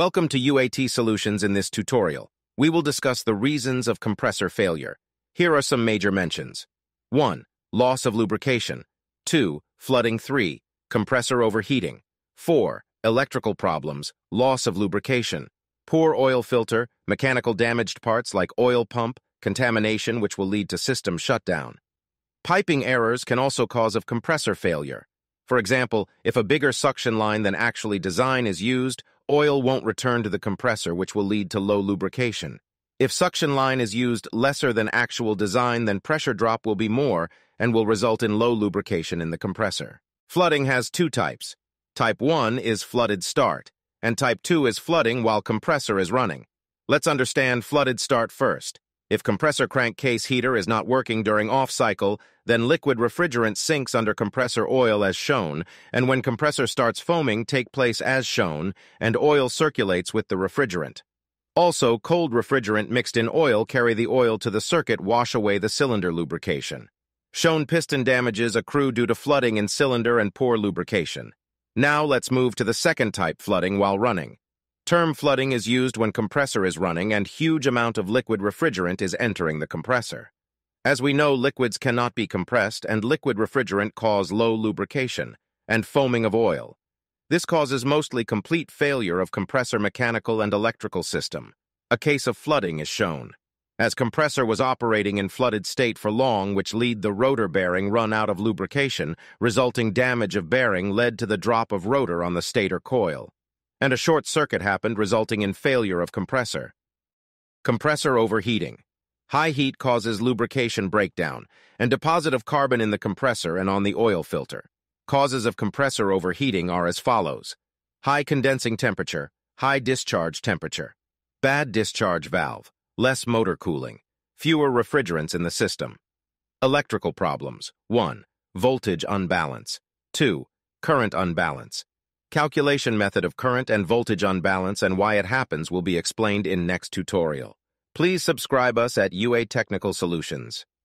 Welcome to UAT Solutions in this tutorial. We will discuss the reasons of compressor failure. Here are some major mentions. 1. Loss of lubrication. 2. Flooding 3. Compressor overheating. 4. Electrical problems, loss of lubrication. Poor oil filter, mechanical damaged parts like oil pump, contamination which will lead to system shutdown. Piping errors can also cause of compressor failure. For example, if a bigger suction line than actually design is used, oil won't return to the compressor, which will lead to low lubrication. If suction line is used lesser than actual design, then pressure drop will be more and will result in low lubrication in the compressor. Flooding has two types. Type 1 is flooded start, and Type 2 is flooding while compressor is running. Let's understand flooded start first. If compressor crankcase heater is not working during off-cycle, then liquid refrigerant sinks under compressor oil as shown, and when compressor starts foaming, take place as shown, and oil circulates with the refrigerant. Also, cold refrigerant mixed in oil carry the oil to the circuit wash away the cylinder lubrication. Shown piston damages accrue due to flooding in cylinder and poor lubrication. Now let's move to the second type flooding while running. Term flooding is used when compressor is running and huge amount of liquid refrigerant is entering the compressor. As we know, liquids cannot be compressed and liquid refrigerant cause low lubrication and foaming of oil. This causes mostly complete failure of compressor mechanical and electrical system. A case of flooding is shown. As compressor was operating in flooded state for long, which lead the rotor bearing run out of lubrication, resulting damage of bearing led to the drop of rotor on the stator coil and a short circuit happened resulting in failure of compressor. Compressor overheating. High heat causes lubrication breakdown and deposit of carbon in the compressor and on the oil filter. Causes of compressor overheating are as follows. High condensing temperature, high discharge temperature, bad discharge valve, less motor cooling, fewer refrigerants in the system. Electrical problems. 1. Voltage unbalance. 2. Current unbalance. Calculation method of current and voltage unbalance and why it happens will be explained in next tutorial. Please subscribe us at UA Technical Solutions.